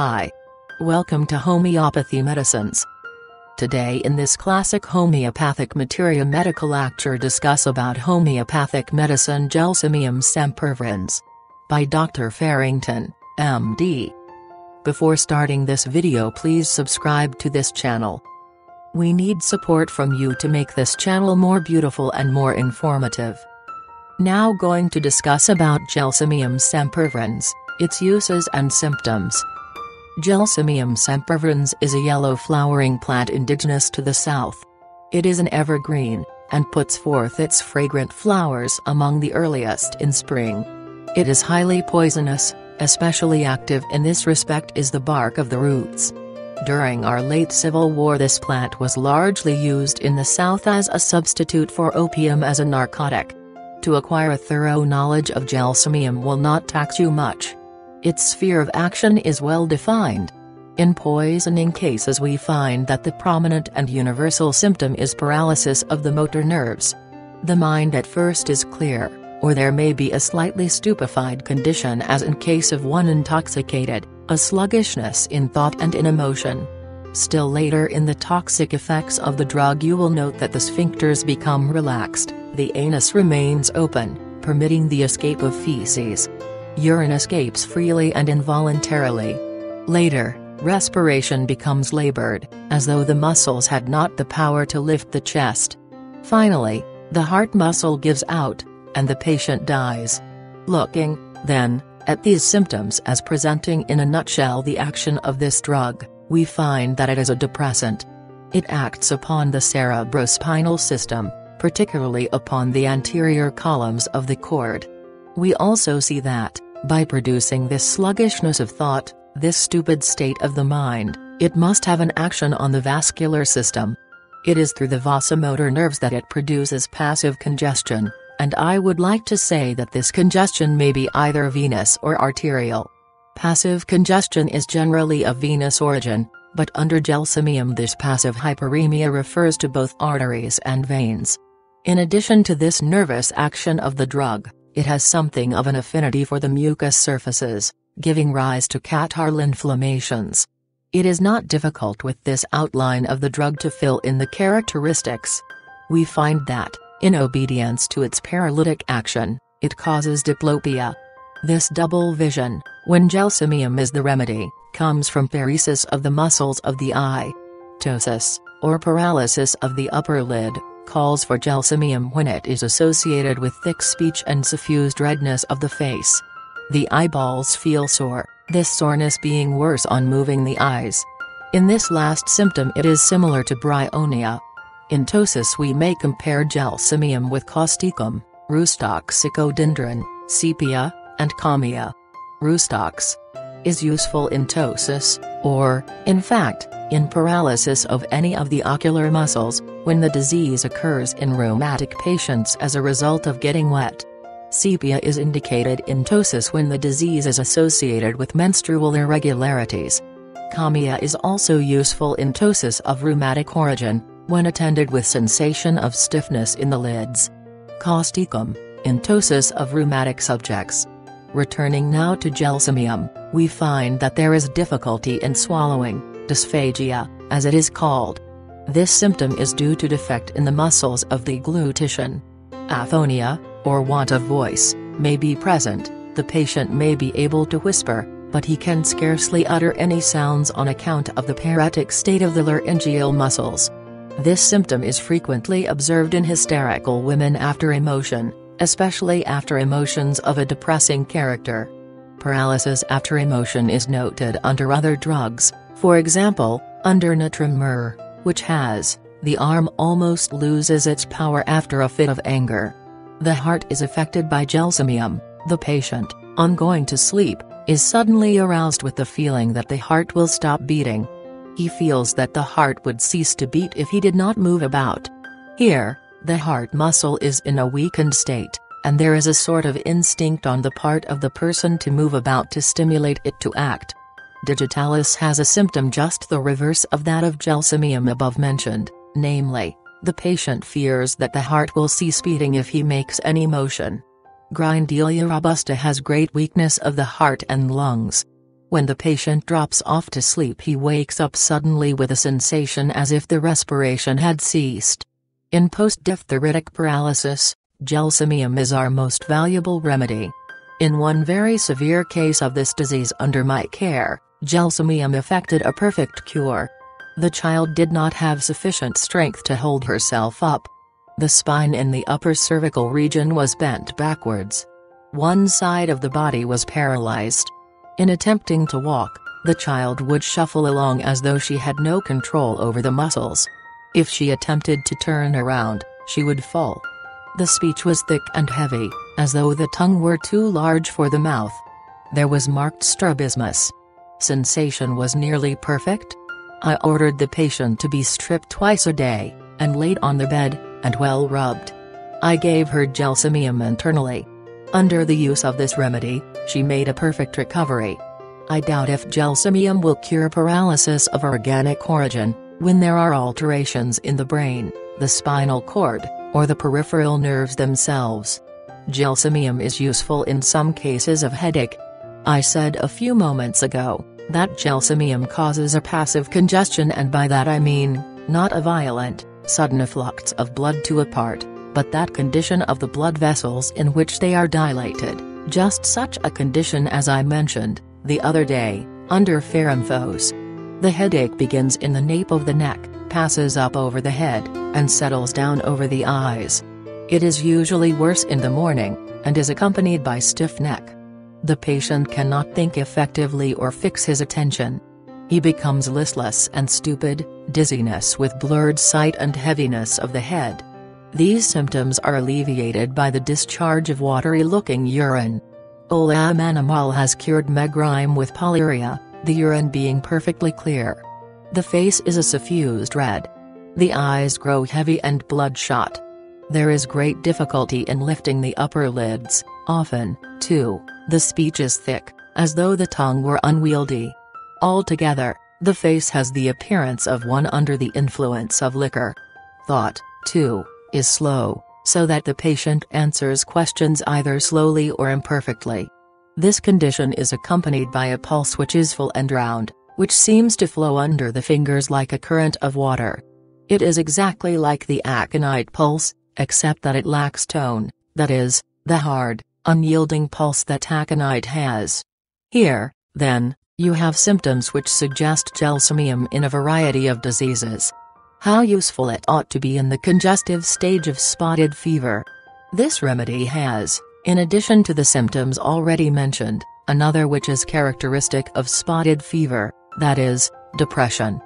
Hi. Welcome to Homeopathy Medicines. Today in this classic homeopathic materia medica lecture discuss about homeopathic medicine Gelsemium sempervirens. By Dr. Farrington, MD. Before starting this video please subscribe to this channel. We need support from you to make this channel more beautiful and more informative. Now going to discuss about Gelsemium sempervirens, its uses and symptoms. Gelsemium sempervirens is a yellow flowering plant indigenous to the south. It is an evergreen, and puts forth its fragrant flowers among the earliest in spring. It is highly poisonous, especially active in this respect is the bark of the roots. During our late Civil War this plant was largely used in the South as a substitute for opium as a narcotic. To acquire a thorough knowledge of gelsemium will not tax you much. Its sphere of action is well defined. In poisoning cases we find that the prominent and universal symptom is paralysis of the motor nerves. The mind at first is clear, or there may be a slightly stupefied condition as in case of one intoxicated, a sluggishness in thought and in emotion. Still later in the toxic effects of the drug you will note that the sphincters become relaxed, the anus remains open, permitting the escape of feces. Urine escapes freely and involuntarily. Later, respiration becomes labored, as though the muscles had not the power to lift the chest. Finally, the heart muscle gives out, and the patient dies. Looking, then, at these symptoms as presenting in a nutshell the action of this drug, we find that it is a depressant. It acts upon the cerebrospinal system, particularly upon the anterior columns of the cord. We also see that, by producing this sluggishness of thought, this stupid state of the mind, it must have an action on the vascular system. It is through the vasomotor nerves that it produces passive congestion, and I would like to say that this congestion may be either venous or arterial. Passive congestion is generally of venous origin, but under gelsemium this passive hyperemia refers to both arteries and veins. In addition to this nervous action of the drug, it has something of an affinity for the mucous surfaces, giving rise to catarrhal inflammations. It is not difficult with this outline of the drug to fill in the characteristics. We find that, in obedience to its paralytic action, it causes diplopia. This double vision, when gelsemium is the remedy, comes from paresis of the muscles of the eye. Ptosis, or paralysis of the upper lid, calls for gelsemium when it is associated with thick speech and suffused redness of the face. The eyeballs feel sore, this soreness being worse on moving the eyes. In this last symptom it is similar to bryonia. In ptosis we may compare gelsemium with causticum, Rhus toxicodendron, sepia, and Kalmia. Rustox is useful in ptosis, or, in fact, in paralysis of any of the ocular muscles, when the disease occurs in rheumatic patients as a result of getting wet. Sepia is indicated in ptosis when the disease is associated with menstrual irregularities. Kalmia is also useful in ptosis of rheumatic origin, when attended with sensation of stiffness in the lids. Causticum, in ptosis of rheumatic subjects. Returning now to gelsemium, we find that there is difficulty in swallowing, dysphagia, as it is called. This symptom is due to defect in the muscles of the glutition. Aphonia, or want of voice, may be present, the patient may be able to whisper, but he can scarcely utter any sounds on account of the paretic state of the laryngeal muscles. This symptom is frequently observed in hysterical women after emotion, especially after emotions of a depressing character. Paralysis after emotion is noted under other drugs, for example, under Natrum mur, which has, the arm almost loses its power after a fit of anger. The heart is affected by gelsemium, the patient, on going to sleep, is suddenly aroused with the feeling that the heart will stop beating. He feels that the heart would cease to beat if he did not move about. Here, the heart muscle is in a weakened state, and there is a sort of instinct on the part of the person to move about to stimulate it to act. Digitalis has a symptom just the reverse of that of gelsemium above mentioned, namely, the patient fears that the heart will cease beating if he makes any motion. Grindelia robusta has great weakness of the heart and lungs. When the patient drops off to sleep he wakes up suddenly with a sensation as if the respiration had ceased. In post-diphtheritic paralysis, gelsemium is our most valuable remedy. In one very severe case of this disease under my care, gelsemium effected a perfect cure. The child did not have sufficient strength to hold herself up. The spine in the upper cervical region was bent backwards. One side of the body was paralyzed. In attempting to walk, the child would shuffle along as though she had no control over the muscles. If she attempted to turn around, she would fall. The speech was thick and heavy, as though the tongue were too large for the mouth. There was marked strabismus. Sensation was nearly perfect. I ordered the patient to be stripped twice a day, and laid on the bed, and well rubbed. I gave her gelsemium internally. Under the use of this remedy, she made a perfect recovery. I doubt if gelsemium will cure paralysis of organic origin, when there are alterations in the brain, the spinal cord, or the peripheral nerves themselves. Gelsemium is useful in some cases of headache. I said a few moments ago, that gelsemium causes a passive congestion and by that I mean, not a violent, sudden efflux of blood to a part, but that condition of the blood vessels in which they are dilated, just such a condition as I mentioned, the other day, under pharynthose. The headache begins in the nape of the neck, passes up over the head, and settles down over the eyes. It is usually worse in the morning, and is accompanied by stiff neck. The patient cannot think effectively or fix his attention. He becomes listless and stupid, dizziness with blurred sight and heaviness of the head. These symptoms are alleviated by the discharge of watery-looking urine. Olamanimol has cured megrim with polyuria, the urine being perfectly clear. The face is a suffused red. The eyes grow heavy and bloodshot. There is great difficulty in lifting the upper lids, often, too, the speech is thick, as though the tongue were unwieldy. Altogether, the face has the appearance of one under the influence of liquor. Thought, too, is slow, so that the patient answers questions either slowly or imperfectly. This condition is accompanied by a pulse which is full and round, which seems to flow under the fingers like a current of water. It is exactly like the aconite pulse, except that it lacks tone, that is, the hard, unyielding pulse that aconite has. Here, then, you have symptoms which suggest gelsemium in a variety of diseases. How useful it ought to be in the congestive stage of spotted fever. This remedy has, in addition to the symptoms already mentioned, another which is characteristic of spotted fever, that is, depression.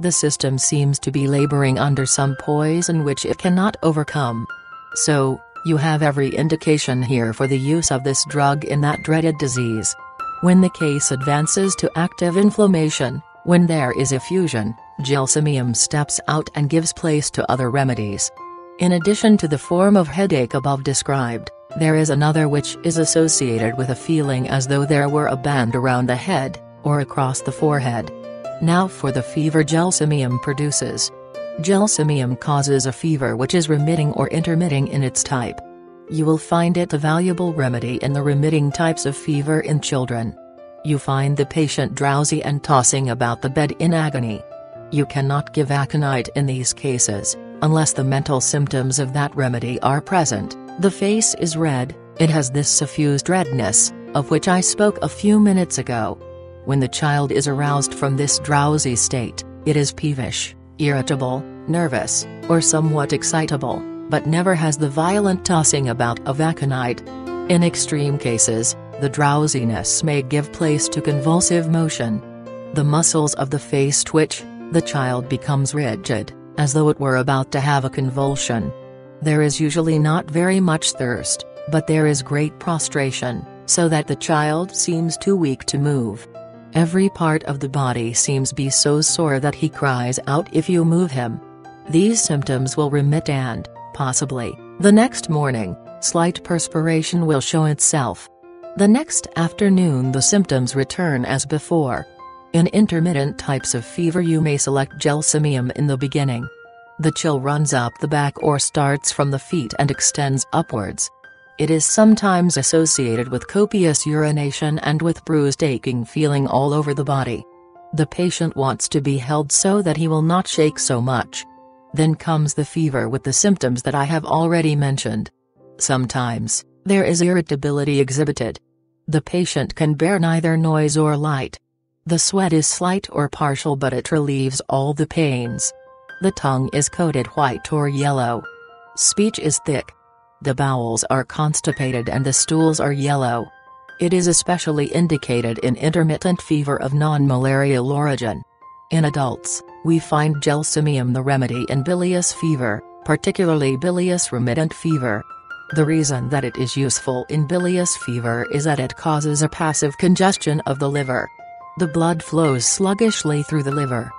The system seems to be laboring under some poison which it cannot overcome. So, you have every indication here for the use of this drug in that dreaded disease. When the case advances to active inflammation, when there is effusion, gelsemium steps out and gives place to other remedies. In addition to the form of headache above described, there is another which is associated with a feeling as though there were a band around the head, or across the forehead. Now for the fever gelsemium produces. Gelsemium causes a fever which is remitting or intermitting in its type. You will find it a valuable remedy in the remitting types of fever in children. You find the patient drowsy and tossing about the bed in agony. You cannot give aconite in these cases, unless the mental symptoms of that remedy are present, the face is red, it has this suffused redness, of which I spoke a few minutes ago. When the child is aroused from this drowsy state, it is peevish, irritable, nervous, or somewhat excitable, but never has the violent tossing about of aconite. In extreme cases, the drowsiness may give place to convulsive motion. The muscles of the face twitch, the child becomes rigid, as though it were about to have a convulsion. There is usually not very much thirst, but there is great prostration, so that the child seems too weak to move. Every part of the body seems be so sore that he cries out if you move him. These symptoms will remit and, possibly, the next morning, slight perspiration will show itself. The next afternoon the symptoms return as before, in intermittent types of fever you may select gelsemium in the beginning. The chill runs up the back or starts from the feet and extends upwards. It is sometimes associated with copious urination and with bruised aching feeling all over the body. The patient wants to be held so that he will not shake so much. Then comes the fever with the symptoms that I have already mentioned. Sometimes, there is irritability exhibited. The patient can bear neither noise or light. The sweat is slight or partial but it relieves all the pains. The tongue is coated white or yellow. Speech is thick. The bowels are constipated and the stools are yellow. It is especially indicated in intermittent fever of non-malarial origin. In adults, we find gelsemium the remedy in bilious fever, particularly bilious remittent fever. The reason that it is useful in bilious fever is that it causes a passive congestion of the liver. The blood flows sluggishly through the liver.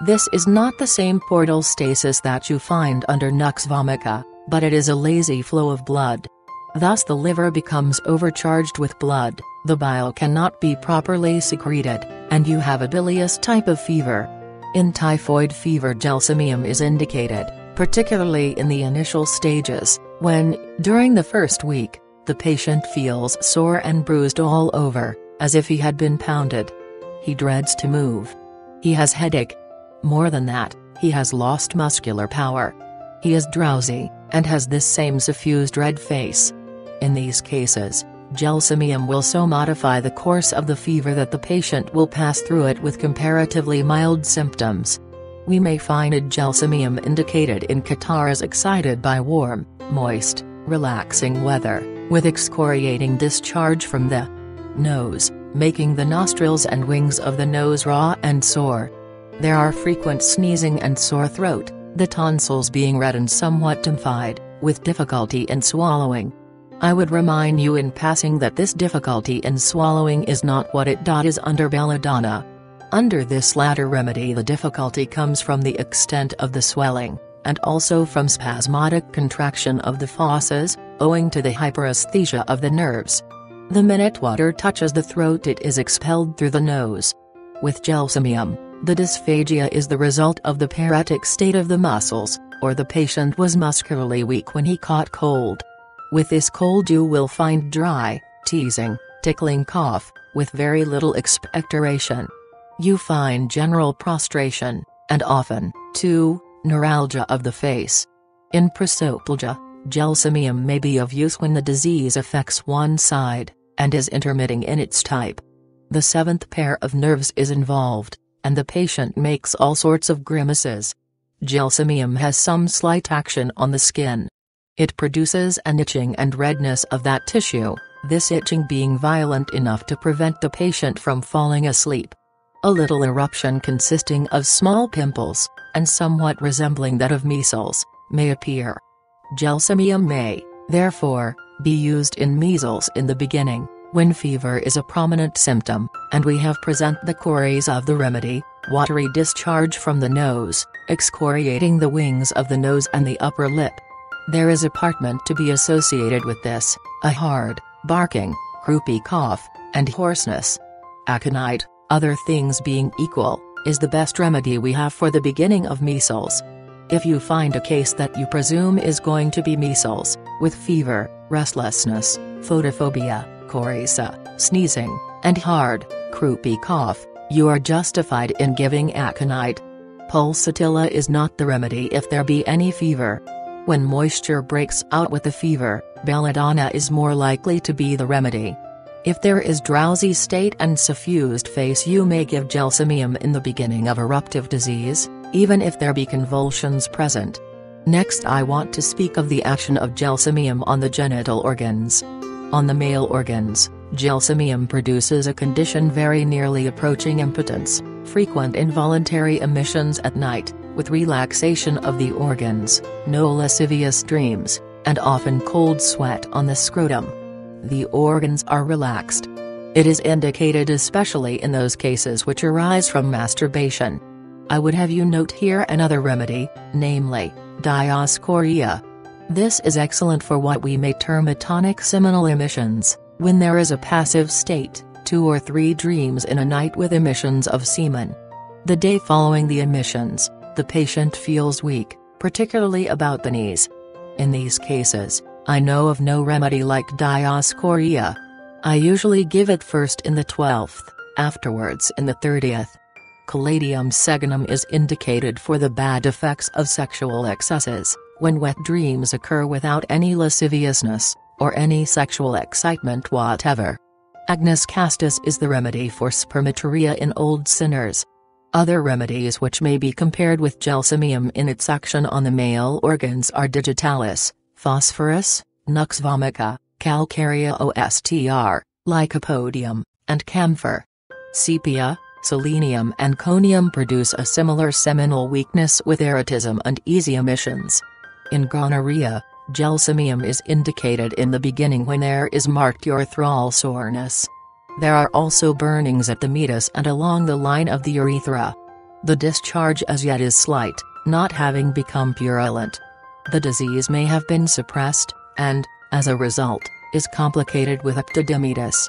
This is not the same portal stasis that you find under nux vomica, but it is a lazy flow of blood. Thus the liver becomes overcharged with blood, the bile cannot be properly secreted, and you have a bilious type of fever. In typhoid fever gelsemium is indicated, particularly in the initial stages, when, during the first week, the patient feels sore and bruised all over, as if he had been pounded. He dreads to move. He has headache. More than that, he has lost muscular power. He is drowsy, and has this same suffused red face. In these cases, gelsemium will so modify the course of the fever that the patient will pass through it with comparatively mild symptoms. We may find a gelsemium indicated in catarrhs excited by warm, moist, relaxing weather, with excoriating discharge from the nose, making the nostrils and wings of the nose raw and sore. There are frequent sneezing and sore throat, the tonsils being red and somewhat tumefied, with difficulty in swallowing. I would remind you in passing that this difficulty in swallowing is not what it is under belladonna. Under this latter remedy the difficulty comes from the extent of the swelling, and also from spasmodic contraction of the fauces, owing to the hyperesthesia of the nerves. The minute water touches the throat it is expelled through the nose. With gelsemium, the dysphagia is the result of the paretic state of the muscles, or the patient was muscularly weak when he caught cold. With this cold you will find dry, teasing, tickling cough, with very little expectoration. You find general prostration, and often, too, neuralgia of the face. In prosopalgia, gelsemium may be of use when the disease affects one side, and is intermitting in its type. The seventh pair of nerves is involved, and the patient makes all sorts of grimaces. Gelsemium has some slight action on the skin. It produces an itching and redness of that tissue, this itching being violent enough to prevent the patient from falling asleep. A little eruption consisting of small pimples, and somewhat resembling that of measles, may appear. Gelsemium may, therefore, be used in measles in the beginning, when fever is a prominent symptom, and we have present the cores of the remedy, watery discharge from the nose, excoriating the wings of the nose and the upper lip. There is apartment to be associated with this, a hard, barking, croupy cough, and hoarseness. Aconite, other things being equal, is the best remedy we have for the beginning of measles. If you find a case that you presume is going to be measles, with fever, restlessness, photophobia, coryza, sneezing, and hard, croupy cough, you are justified in giving aconite. Pulsatilla is not the remedy if there be any fever. When moisture breaks out with the fever, belladonna is more likely to be the remedy. If there is drowsy state and suffused face you may give gelsemium in the beginning of eruptive disease, even if there be convulsions present. Next I want to speak of the action of gelsemium on the genital organs. On the male organs, gelsemium produces a condition very nearly approaching impotence, frequent involuntary emissions at night, with relaxation of the organs, no lascivious dreams, and often cold sweat on the scrotum. The organs are relaxed. It is indicated especially in those cases which arise from masturbation. I would have you note here another remedy, namely, Dioscorea. This is excellent for what we may term atonic seminal emissions, when there is a passive state, two or three dreams in a night with emissions of semen. The day following the emissions, the patient feels weak, particularly about the knees. In these cases, I know of no remedy like Dioscorea. I usually give it first in the 12th, afterwards in the 30th. Caladium seguinum is indicated for the bad effects of sexual excesses, when wet dreams occur without any lasciviousness, or any sexual excitement whatever. Agnus castus is the remedy for spermaturia in old sinners. Other remedies which may be compared with gelsemium in its action on the male organs are digitalis, phosphorus, nux vomica, calcarea ostr, lycopodium, and camphor. Sepia, selenium and conium produce a similar seminal weakness with erotism and easy emissions. In gonorrhea, Gelsemium is indicated in the beginning when there is marked urethral soreness. There are also burnings at the meatus and along the line of the urethra. The discharge as yet is slight, not having become purulent. The disease may have been suppressed, and, as a result, is complicated with ectodermitis.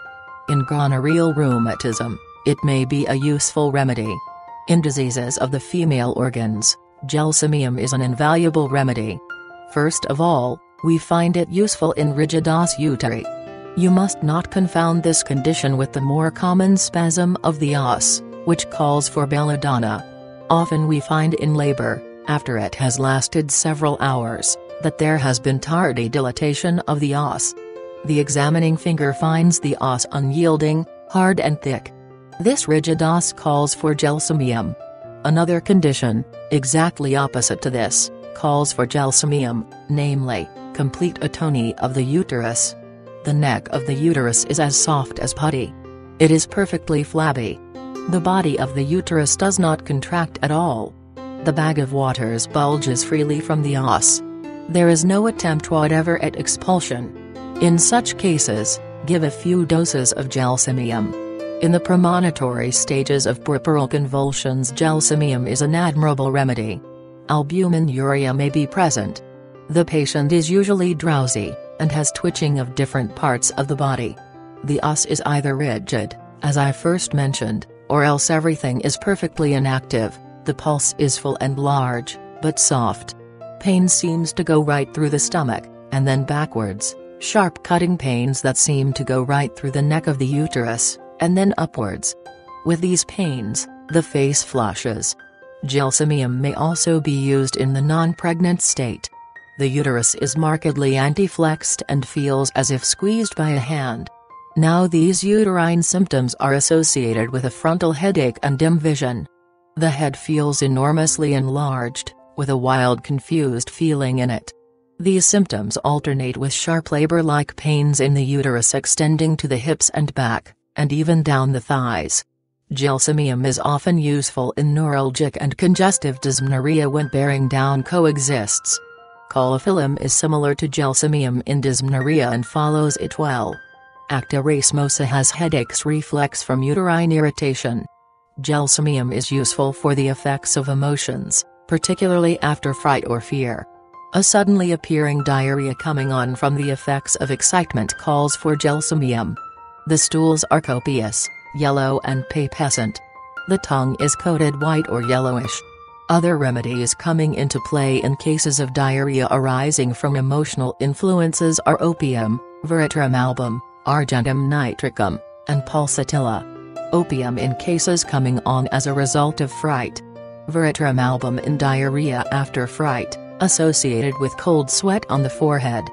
In gonorrheal rheumatism, it may be a useful remedy. In diseases of the female organs, gelsemium is an invaluable remedy. First of all, we find it useful in rigid os uteri. You must not confound this condition with the more common spasm of the os, which calls for belladonna. Often we find in labor, after it has lasted several hours, that there has been tardy dilatation of the os. The examining finger finds the os unyielding, hard and thick. This rigid os calls for gelsemium. Another condition, exactly opposite to this, calls for gelsemium, namely, complete atony of the uterus. The neck of the uterus is as soft as putty. It is perfectly flabby. The body of the uterus does not contract at all. The bag of waters bulges freely from the os. There is no attempt whatever at expulsion. In such cases, give a few doses of gelsemium. In the premonitory stages of puerperal convulsions gelsemium is an admirable remedy albuminuria may be present. The patient is usually drowsy, and has twitching of different parts of the body. The os is either rigid, as I first mentioned, or else everything is perfectly inactive, the pulse is full and large, but soft. Pain seems to go right through the stomach, and then backwards, sharp cutting pains that seem to go right through the neck of the uterus, and then upwards. With these pains, the face flushes, Gelsemium may also be used in the non-pregnant state. The uterus is markedly anteflexed and feels as if squeezed by a hand. Now these uterine symptoms are associated with a frontal headache and dim vision. The head feels enormously enlarged, with a wild confused feeling in it. These symptoms alternate with sharp labor-like pains in the uterus extending to the hips and back, and even down the thighs. Gelsemium is often useful in neuralgic and congestive dysmenorrhea when bearing down coexists. Caulophyllum is similar to gelsemium in dysmenorrhea and follows it well. Actaea racemosa has headaches reflex from uterine irritation. Gelsemium is useful for the effects of emotions, particularly after fright or fear. A suddenly appearing diarrhea coming on from the effects of excitement calls for gelsemium. The stools are copious yellow and pupescent. The tongue is coated white or yellowish. Other remedies coming into play in cases of diarrhea arising from emotional influences are opium, veratrum album, argentum nitricum, and pulsatilla. Opium in cases coming on as a result of fright. Veratrum album in diarrhea after fright, associated with cold sweat on the forehead.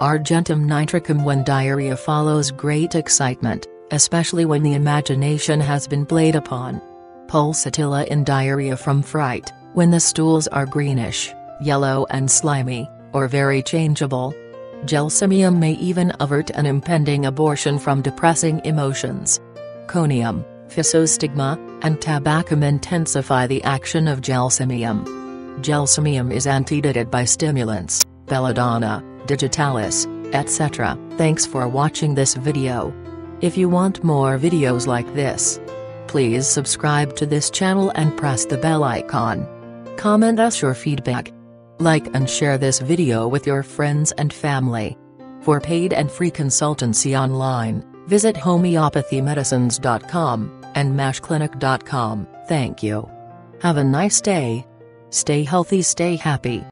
Argentum nitricum when diarrhea follows great excitement especially when the imagination has been played upon. Pulsatilla in diarrhea from fright, when the stools are greenish, yellow and slimy, or very changeable. Gelsemium may even avert an impending abortion from depressing emotions. Conium, physostigma, and tabacum intensify the action of gelsemium. Gelsemium is antidoted by stimulants, belladonna, digitalis, etc. Thanks for watching this video. If you want more videos like this, please subscribe to this channel and press the bell icon. Comment us your feedback. Like and share this video with your friends and family. For paid and free consultancy online, visit homeopathymedicines.com and mashclinic.com. Thank you. Have a nice day. Stay healthy, stay happy.